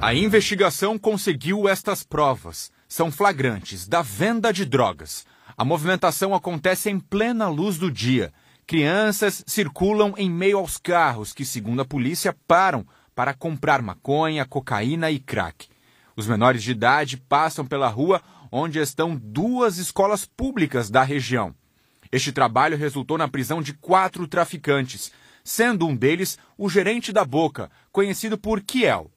A investigação conseguiu estas provas. São flagrantes da venda de drogas. A movimentação acontece em plena luz do dia. Crianças circulam em meio aos carros que, segundo a polícia, param para comprar maconha, cocaína e crack. Os menores de idade passam pela rua onde estão duas escolas públicas da região. Este trabalho resultou na prisão de quatro traficantes, sendo um deles o gerente da Boca, conhecido por Kiel.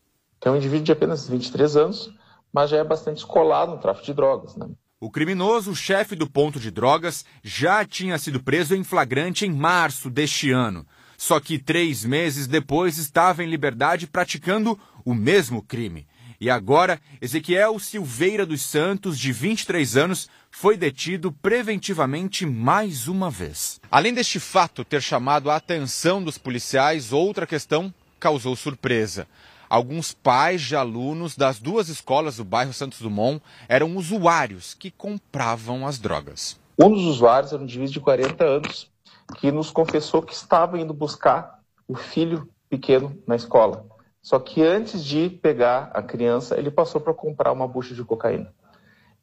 É um indivíduo de apenas 23 anos, mas já é bastante escolado no tráfico de drogas. Né? O criminoso, chefe do ponto de drogas, já tinha sido preso em flagrante em março deste ano. Só que três meses depois estava em liberdade praticando o mesmo crime. E agora, Ezequiel Silveira dos Santos, de 23 anos, foi detido preventivamente mais uma vez. Além deste fato ter chamado a atenção dos policiais, outra questão causou surpresa. Alguns pais de alunos das duas escolas do bairro Santos Dumont eram usuários que compravam as drogas. Um dos usuários era um indivíduo de 40 anos que nos confessou que estava indo buscar o filho pequeno na escola. Só que antes de pegar a criança, ele passou para comprar uma bucha de cocaína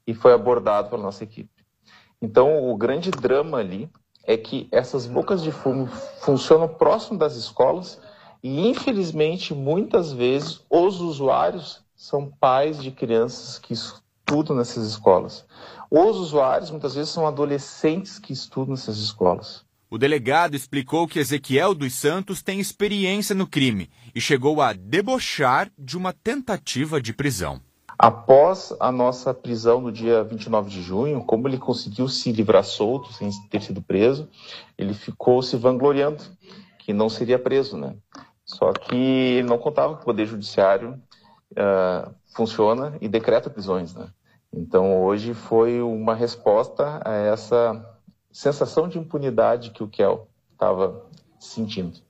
e foi abordado pela nossa equipe. Então, o grande drama ali é que essas bocas de fumo funcionam próximo das escolas e, infelizmente, muitas vezes, os usuários são pais de crianças que estudam nessas escolas. Os usuários, muitas vezes, são adolescentes que estudam nessas escolas. O delegado explicou que Ezequiel dos Santos tem experiência no crime e chegou a debochar de uma tentativa de prisão. Após a nossa prisão no dia 29 de junho, como ele conseguiu se livrar solto, sem ter sido preso, ele ficou se vangloriando que não seria preso, né? Só que ele não contava que o Poder Judiciário uh, funciona e decreta prisões. Né? Então, hoje foi uma resposta a essa sensação de impunidade que o Kel estava sentindo.